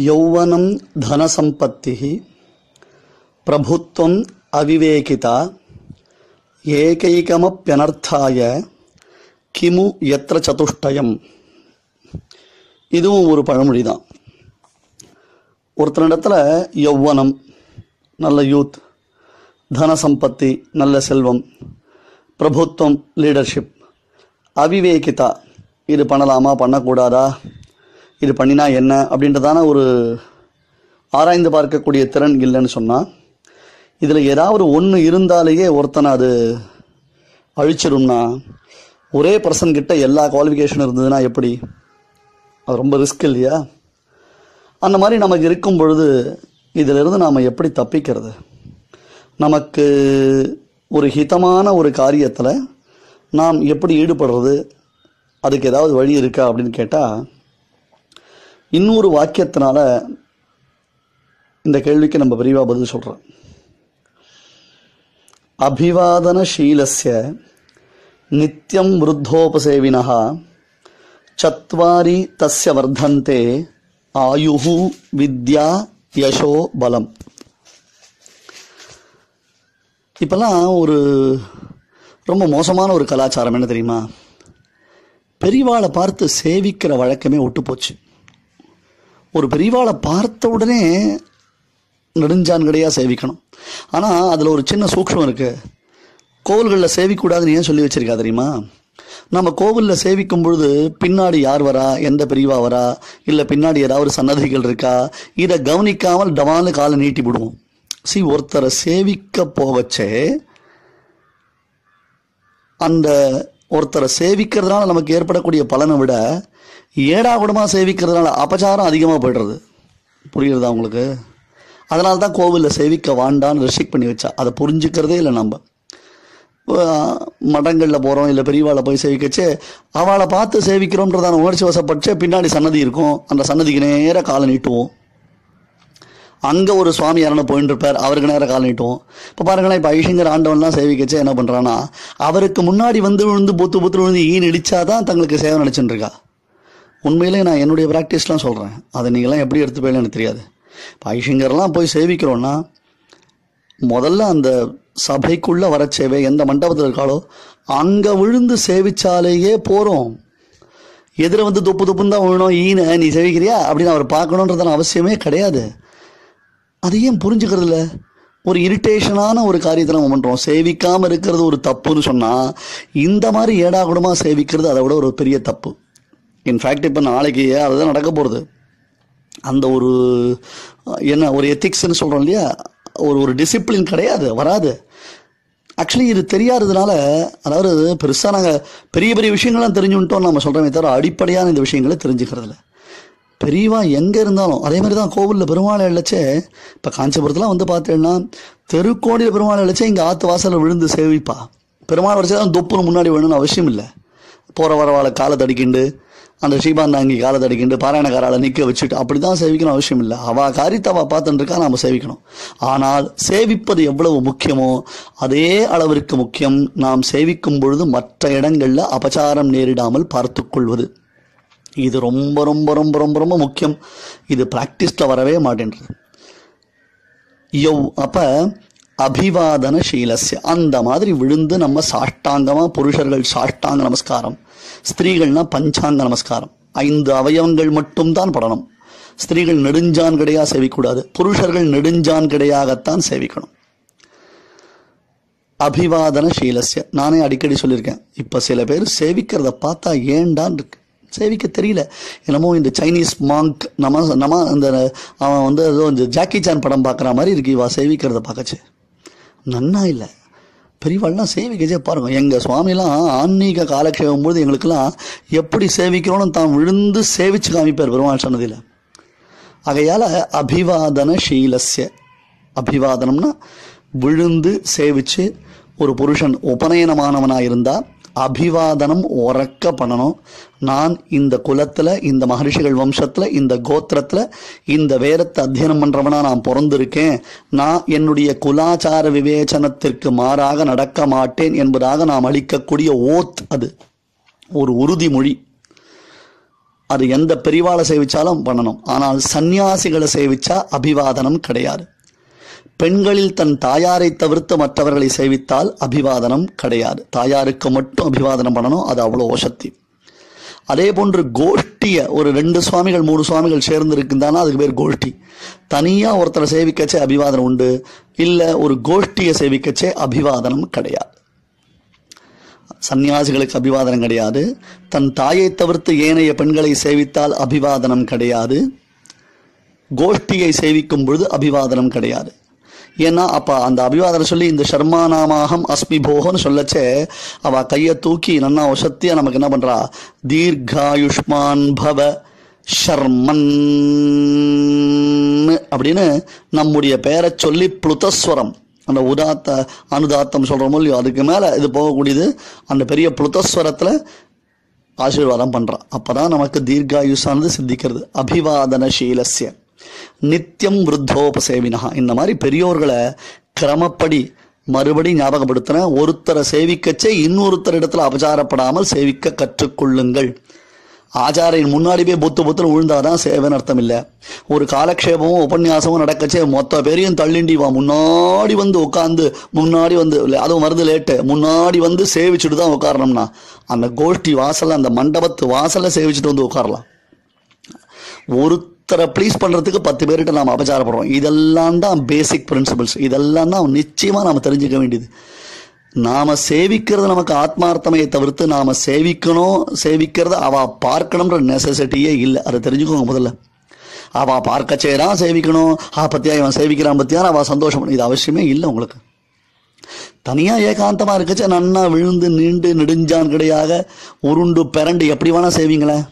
यौवनं धनसम्पत्तिः प्रभुत्वम् अविवेकिता ஏகைகமப்பியனர்த்தாய கிமு எத்திர சதுஷ்டயம் இதுவும் ஒரு பழமொழி தான் ஒருத்தனிடத்தில் யௌவனம் நல்ல யூத் தன சம்பத்தி நல்ல செல்வம் பிரபுத்துவம் லீடர்ஷிப் அவிவேகிதா இது பண்ணலாமா பண்ணக்கூடாதா இது பண்ணினா என்ன அப்படின்றதான ஒரு ஆராய்ந்து பார்க்கக்கூடிய திறன் இல்லைன்னு சொன்னால் இதில் ஏதாவது ஒன்று இருந்தாலேயே ஒருத்தனை அது அழிச்சிடும்னா ஒரே பர்சன் கிட்ட எல்லா குவாலிஃபிகேஷனும் இருந்ததுன்னா எப்படி? அது ரொம்ப ரிஸ்க் இல்லையா? அந்த மாதிரி நமக்கு இருக்கும் பொழுது இதிலிருந்து நாம் எப்படி தப்பிக்கிறது? நமக்கு ஒரு ஹிதமான ஒரு காரியத்தில் நாம் எப்படி ஈடுபடுறது? அதுக்கு ஏதாவது வழி இருக்கா அப்படின்னு கேட்டால் இன்னொரு வாக்கியத்தினால இந்த கேள்விக்கு நம்ம விரிவாக பதில் சொல்கிறோம் அபிவாதனசீலஸ்ய நித்தியம் விருத்தோபசேவினா சத்வாரி தஸ்ய வர்த்தந்தே ஆயுகு வித்யா யசோ பலம். இப்போல்லாம் ஒரு ரொம்ப மோசமான ஒரு கலாச்சாரம் என்ன தெரியுமா? பெரியவாளை பார்த்து சேவிக்கிற வழக்கமே ஒட்டு போச்சு ஒரு பெரியவாளை பார்த்த உடனே நெடுஞ்சான்கடையாக சேவிக்கணும். ஆனால் அதில் ஒரு சின்ன சூக்ஷம் இருக்குது கோவில்களில் சேவிக்கூடாதுன்னு ஏன் சொல்லி வச்சிருக்கா தெரியுமா? நம்ம கோவிலில் சேவிக்கும் பொழுது பின்னாடி யார் வரா? எந்த பிரிவா வரா? இல்லை பின்னாடி ஏதாவது சன்னதிகள் இருக்கா? இதை கவனிக்காமல் டவான்னு காலை நீட்டி விடுவோம். சி ஒருத்தரை சேவிக்க போகச்சே அந்த ஒருத்தரை சேவிக்கிறதுனால நமக்கு ஏற்படக்கூடிய பலனை விட ஏடா கூடமாக சேவிக்கிறதுனால அபச்சாரம் அதிகமாக போய்டுறது. புரியுறதா உங்களுக்கு? அதனால தான் கோவிலில் சேவிக்க வாண்டான்னு ரெஸ்ட்ரிக்ட் பண்ணி வச்சா. அதை புரிஞ்சுக்கிறதே இல்லை நம்ம. மடங்களில் போகிறோம் இல்லை பெரியவாளை போய் சேவிக்கச்சு அவளை பார்த்து சேவிக்கிறோன்றதான உணர்ச்சி வசப்பட்டு பின்னாடி சன்னதி இருக்கும். அந்த சன்னதிக்கு நேராக காலை நீட்டுவோம். அங்கே ஒரு சுவாமி யாரன போயின்னு இருப்பார் அவருக்கு நேராக கால் நீட்டுவோம். இப்போ பாருங்களேன் இப்போ ஐஷங்கர் ஆண்டவன்லாம் சேவிக்கச்சு என்ன பண்ணுறான்னா அவருக்கு முன்னாடி வந்து விழுந்து புத்து புத்து விழுந்து ஈன் இடிச்சாதான் தங்களுக்கு சேவை நினச்சிட்டு இருக்கா. உண்மையிலே நான் என்னுடைய ப்ராக்டிஸ்லாம் சொல்கிறேன் அதை நீங்களாம் எப்படி எடுத்து போயிடலாம் எனக்கு தெரியாது. இப்போ ஐஷங்கர்லாம் போய் சேவிக்கிறோன்னா முதல்ல அந்த சபைக்குள்ளே வர சேவை எந்த மண்டபத்தில் இருக்காளோ அங்கே விழுந்து சேவிச்சாலேயே போகிறோம் எதிர வந்து தொப்பு தொப்புன்னு தான் விழணும். ஈன நீ சேவிக்கிறியா? அப்படின்னு அவர் பார்க்கணுன்றதான அவசியமே கிடையாது. அது ஏன் புரிஞ்சுக்கிறது இல்லை ஒரு இரிட்டேஷனான ஒரு காரியத்தை நம்ம பண்ணுறோம் சேவிக்காமல் இருக்கிறது ஒரு தப்புன்னு சொன்னால் இந்த மாதிரி ஏடாகுடமாக சேவிக்கிறது அதை விட ஒரு பெரிய தப்பு. இன்ஃபேக்ட் இப்போ நாளைக்கு அதுதான் நடக்க போகிறது அந்த ஒரு என்ன ஒரு எத்திக்ஸ்ன்னு சொல்கிறோம் இல்லையா? ஒரு ஒரு டிசிப்ளின் கிடையாது வராது. ஆக்சுவலி இது தெரியாததுனால அதாவது பெருசாக நாங்கள் பெரிய பெரிய விஷயங்கள்லாம் தெரிஞ்சுட்டோம் நம்ம சொல்கிறோமே தவிர அடிப்படையான இந்த விஷயங்களை தெரிஞ்சுக்கிறதில்ல. பெரியவா எங்கே இருந்தாலும் அதே மாதிரி தான் கோவிலில் பெருமாளை அழைச்சே இப்போ காஞ்சிபுரத்துலாம் வந்து பார்த்தேன்னா தெருக்கோடியில் பெருமாளை அழைச்சே இங்கே ஆற்று வாசலில் விழுந்து சேவிப்பா. பெருமாள் வரைச்சா தான் தொப்புன்னு முன்னாடி வேணும்னு அவசியம் இல்லை. போகிற வரவாளை காலை தடிக்கிண்டு அந்த ஸ்ரீபாந்தாங்கி காலை தடிக்கிண்டு பாராயணக்காரால் நிற்க வச்சுட்டு அப்படி தான் சேவிக்கணும் அவசியம் இல்லை. அவள் காரியத்தை அவள் பார்த்துட்டு இருக்கா நாம் சேவிக்கணும். ஆனால் சேவிப்பது எவ்வளவு முக்கியமோ அதே அளவிற்கு முக்கியம் நாம் சேவிக்கும் பொழுது மற்ற இடங்களில் அபச்சாரம் நேரிடாமல் பார்த்துக்கொள்வது இது ரொம்ப ரொம்ப ரொம்ப ரொம்ப ரொம்ப முக்கியம். இது ப்ராக்டிஸில் வரவே மாட்டேன்றது. யோ அப்போ அபிவாதன சீலஸ்ய அந்த மாதிரி விழுந்து நம்ம சாஷ்டாங்கமாக புருஷர்கள் சாஷ்டாங்க நமஸ்காரம். ஸ்திரீகள்னா பஞ்சாங்க நமஸ்காரம். ஐந்து அவயவங்கள் மட்டும்தான் படணும். ஸ்திரீகள் நெடுஞ்சான் கிடையாக சேவிக்கூடாது. புருஷர்கள் நெடுஞ்சான் கிடையாகத்தான் சேவிக்கணும். அபிவாதன சீலஸ்ய நானே அடிக்கடி சொல்லியிருக்கேன். இப்போ சில பேர் சேவிக்கிறத பார்த்தா ஏண்டான் இருக்கு. சேவிக்க தெரியல. என்னமோ இந்த சைனீஸ் மாங்க் நம்ம நம்ம அந்த அவன் வந்து ஏதோ இந்த ஜாக்கி சான் படம் பார்க்குற மாதிரி இருக்கு. இவா சேவிக்கிறத பார்க்கச்சு. நன்னா இல்லை. பெரியவாள்லாம் சேவிக்கச்சே பாருங்க. எங்கள் சுவாமிலாம் ஆன்மீக காலக்ஷேபம் பொழுது எங்களுக்கெல்லாம் எப்படி சேவிக்கிறோன்னு தான் விழுந்து சேவிச்சு காமிப்பார் பெருமாள் சொன்னதில் ஆகையால் அபிவாதன ஷீலஸ்ய அபிவாதனம்னா விழுந்து சேவிச்சு ஒரு புருஷன் உபநயனமானவனாக இருந்தால் அபிவாதனம் உறக்க பண்ணணும். நான் இந்த குலத்தில் இந்த மகரிஷிகள் வம்சத்தில் இந்த கோத்திரத்தில் இந்த வேரத்தை அத்தியனம் பண்ணுறவனா நான் பிறந்திருக்கேன். நான் என்னுடைய குலாச்சார விவேச்சனத்திற்கு மாறாக நடக்க மாட்டேன் என்பதாக நாம் அளிக்கக்கூடிய ஓத் அது. ஒரு உறுதிமொழி. அது எந்த பெரிவாளை சேவிச்சாலும் பண்ணணும். ஆனால் சந்நியாசிகளை சேவிச்சா அபிவாதனம் கிடையாது. பெண்களில் தன் தாயாரை தவிர்த்து மற்றவர்களை சேவித்தால் அபிவாதனம் கிடையாது. தாயாருக்கு மட்டும் அபிவாதனம் பண்ணணும் அது அவ்வளோ சக்தி அதே போன்று கோஷ்டிய ஒரு ரெண்டு சுவாமிகள் மூணு சுவாமிகள் சேர்ந்து இருக்குந்தானா அதுக்கு பேர் கோஷ்டி. தனியா ஒருத்தரை சேவிக்கச்சே அபிவாதனம் உண்டு இல்ல ஒரு கோஷ்டியை சேவிக்கச்சே அபிவாதனம் கிடையாது. சந்நியாசிகளுக்கு அபிவாதனம் கிடையாது. தன் தாயை தவிர்த்து ஏனைய பெண்களை சேவித்தால் அபிவாதனம் கிடையாது. கோஷ்டியை சேவிக்கும் பொழுது அபிவாதனம் கிடையாது. ஏன்னா அப்ப அந்த அபிவாதனை சொல்லி இந்த ஷர்மானாமாகம் அஸ்மி போகன்னு சொல்லச்சே அவ கையை தூக்கி நன்னா ஒசத்தியா நமக்கு என்ன பண்றா? தீர்காயுஷ்மான் பவ ஷர்மன் அப்படின்னு நம்முடைய பெயரை சொல்லி புளுத்தஸ்வரம் அந்த உதாத்த அனுதாத்தம் சொல்கிறோமோ இல்லையோ அதுக்கு மேலே இது போகக்கூடியது அந்த பெரிய புளுத்தஸ்வரத்தில் ஆசீர்வாதம் பண்ணுறான் அப்போ தான் நமக்கு தீர்காயுஷானது சித்திக்கிறது. அபிவாதன சீலஸ்ய நித்தியம் விருத்தோபசேவினா இந்த மாதிரி பெரியோர்களை கிரமப்படி மறுபடி ஞாபகப்படுத்தின ஒருத்தரை சேவிக்கச்சே இன்னொருத்தர் இடத்துல அபச்சாரப்படாமல் சேவிக்க கற்றுக்கொள்ளுங்கள். ஆச்சாரியின் முன்னாடி போய் புத்து புத்துன்னு விழுந்தாதான் சேவைன்னு அர்த்தம் இல்லை ஒரு காலக்ஷேபமும் உபன்யாசமும் நடக்கச்சே மொத்த பேரையும் தள்ளிண்டி வா. முன்னாடி வந்து உட்காந்து முன்னாடி வந்து அதுவும் வருது லேட்டு. முன்னாடி வந்து சேவிச்சுட்டு தான் உட்காரணும்னா அந்த கோஷ்டி வாசலை அந்த மண்டபத்து வாசல்ல சேவிச்சுட்டு வந்து உட்காரலாம் ஒரு ஒருத்தரை ப்ளீஸ் பண்ணுறதுக்கு பத்து பேர்கிட்ட நாம் அபச்சாரப்படுறோம். இதெல்லாம் தான் பேசிக் பிரின்சிபல்ஸ் இதெல்லாம் தான் நிச்சயமாக நாம் தெரிஞ்சுக்க வேண்டியது. நாம் சேவிக்கிறது நமக்கு ஆத்மார்த்தமையை தவிர்த்து நாம் சேவிக்கணும் சேவிக்கிறத அவள் பார்க்கணுன்ற நெசசிட்டியே இல்லை. அதை தெரிஞ்சுக்கோங்க முதல்ல. அவ செய்கிறான் சேவிக்கணும். ஆ பத்தியா இவன் சேவிக்கிறான் பத்தியா? அவள் சந்தோஷம் இது அவசியமே இல்லை உங்களுக்கு. தனியாக ஏகாந்தமாக இருக்கச்ச நன்னா விழுந்து நீண்டு நெடுஞ்சான் கிடையாக உருண்டு பிறண்டு எப்படி வேணால் சேவிங்களேன்.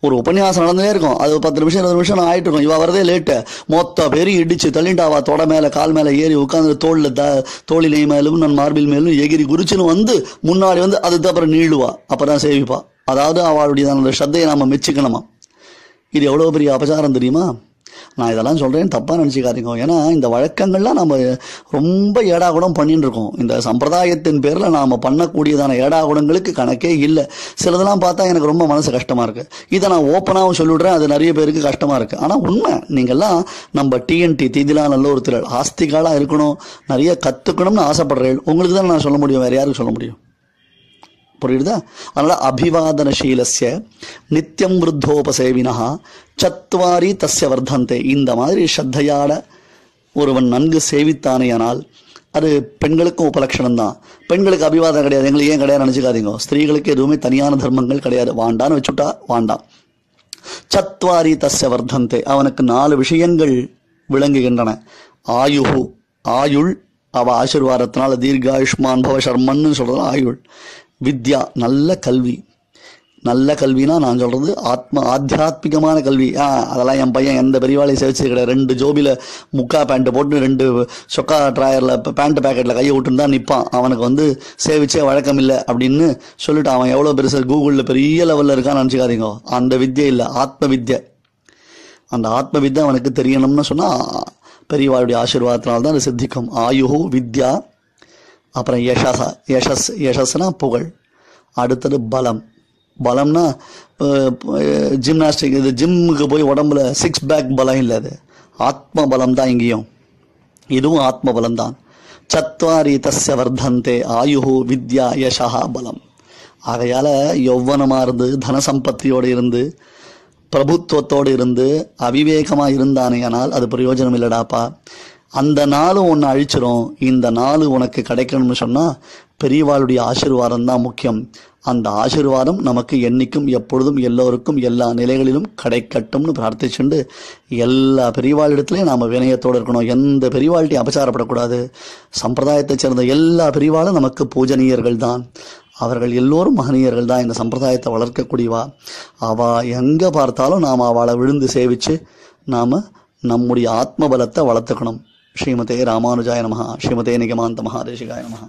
ஒரு உபன்யாசம் நடந்தே இருக்கும். அது பத்து நிமிஷம் இருபது நிமிஷம் ஆயிட்டு இருக்கும். இவ வரதே லேட்டு மொத்த பெரிய இடிச்சு தள்ளிண்டாவா தொட மேல கால் மேல ஏறி உட்காந்து தோல்ல த தோளிலை மேலும் நான் மார்பில் மேலும் எகிரி குறிச்சுன்னு வந்து முன்னாடி வந்து அதுக்கு அப்புறம் நீளுவா. அப்பதான் சேவிப்பா. அதாவது அவளுடைய அந்த ஸ்ரத்தையை நாம மெச்சிக்கணுமா? இது எவ்வளவு பெரிய அபச்சாரம் தெரியுமா? நான் இதெல்லாம் சொல்கிறேன் தப்பாக நினச்சிக்காதீங்க. ஏன்னா இந்த வழக்கங்கள்லாம் நம்ம ரொம்ப ஏடாகுடம் பண்ணிட்டு இருக்கோம் இந்த சம்பிரதாயத்தின் பேரில் நாம் பண்ணக்கூடியதான ஏடாகுடங்களுக்கு கணக்கே இல்லை. சிலதெல்லாம் பார்த்தா எனக்கு ரொம்ப மனசு கஷ்டமாக இருக்குது இதை நான் ஓப்பனாகவும் சொல்லிவிடுறேன் அது நிறைய பேருக்கு கஷ்டமாக இருக்குது ஆனால் உண்மை நீங்கள்லாம் நம்ம டிஎன்டி தீதிலா நல்ல ஒரு திரள் ஆஸ்திகாலாக இருக்கணும் நிறைய கற்றுக்கணும்னு ஆசைப்படுறேன் உங்களுக்கு தான் நான் சொல்ல முடியும் வேறு யாருக்கு சொல்ல முடியும்? புரியுதா? அதனால அபிவாதனசீலசிய நித்தியம் விருத்தோபசேவினா சத்வாரி தஸ்ய வர்த்தந்தே. இந்த மாதிரி ஸ்ரத்தையாட ஒருவன் நன்கு சேவித்தானேயானால் அது பெண்களுக்கும் உபலட்சணம் தான் பெண்களுக்கு அபிவாதம் கிடையாது. எங்களுக்கு ஏன் கிடையாது நினச்சிக்காதீங்க. ஸ்திரீகளுக்கு எதுவுமே தனியான தர்மங்கள் கிடையாது. வாண்டான்னு வச்சுட்டா வாண்டாம். சத்வாரி தஸ்ய வர்த்தந்தே. அவனுக்கு நாலு விஷயங்கள் விளங்குகின்றன. ஆயுகு ஆயுள் அவ ஆசிர்வாதத்தினால தீர்காயுஷ்மான் பவ சர்மன்னு சொல்றது ஆயுள். வித்யா நல்ல கல்வி. நல்ல கல்வினா நான் சொல்றது ஆத்ம ஆத்தியாத்மிகமான கல்வி. ஆ அதெல்லாம் என் பையன் எந்த பெரியவாளையும் சேவிச்சது கிடையாது. ரெண்டு ஜோபியில் முக்கா பேண்ட்டு போட்டு ரெண்டு சொக்கா ட்ராயரில் பேண்ட் பேக்கெட்டில் கையை விட்டுன்னு தான் நிற்பான் அவனுக்கு வந்து சேவிச்சே வழக்கம் இல்லை அப்படின்னு சொல்லிட்டு அவன் எவ்வளோ பெருசு கூகுளில் பெரிய லெவலில் இருக்கான்னு நினச்சிக்காதீங்க. அந்த வித்யை இல்லை ஆத்ம வித்யை அந்த ஆத்ம வித்யா அவனுக்கு தெரியணும்னு சொன்னால் பெரியவாளுடைய ஆசீர்வாதத்தினால்தான் அது சித்திக்கும். ஆயுகு வித்யா அப்புறம் யசஸா யசஸ் யசஸ்னா புகழ். அடுத்தது பலம். பலம்னா ஜிம்னாஸ்டிக் இது ஜிம்முக்கு போய் உடம்புல சிக்ஸ் பேக் பலம் இல்லை அது. ஆத்ம பலம் தான் இங்கேயும். இதுவும் ஆத்ம பலம் தான். சத்வாரி தஸ்ய வர்தந்தே ஆயுகு வித்யா யசா பலம். ஆகையால் யௌவனமாக இருந்து தனசம்பத்தியோடு இருந்து பிரபுத்துவத்தோடு இருந்து அவிவேகமா இருந்தானேயானால் அது பிரயோஜனம் இல்லைடாப்பா அந்த நாளும் உன்னை அழிச்சிரும். இந்த நாள் உனக்கு கிடைக்கணும்னு சொன்னால் பெரியவாளுடைய ஆசீர்வாதம் தான் முக்கியம். அந்த ஆசீர்வாதம் நமக்கு என்றைக்கும் எப்பொழுதும் எல்லோருக்கும் எல்லா நிலைகளிலும் கிடைக்கட்டும்னு பிரார்த்திச்சுண்டு எல்லா பெரியவாளிடத்துலையும் நாம் வினயத்தோடு இருக்கணும். எந்த பெரியவாழ்கிட்டையும் அபச்சாரப்படக்கூடாது. சம்பிரதாயத்தைச் சேர்ந்த எல்லா பெரியவாளும் நமக்கு பூஜனீயர்கள் தான். அவர்கள் எல்லோரும் மகனீயர்கள் தான். இந்த சம்பிரதாயத்தை வளர்க்கக்கூடியவா. அவா எங்கே பார்த்தாலும் நாம் அவளை விழுந்து சேவித்து நாம் நம்முடைய ஆத்ம பலத்தை வளர்த்துக்கணும். ஸ்ரீமதே ராமானுஜாய நமஹா ஸ்ரீமதே நிகமாந்த மகாதேசிகாய நமஹா.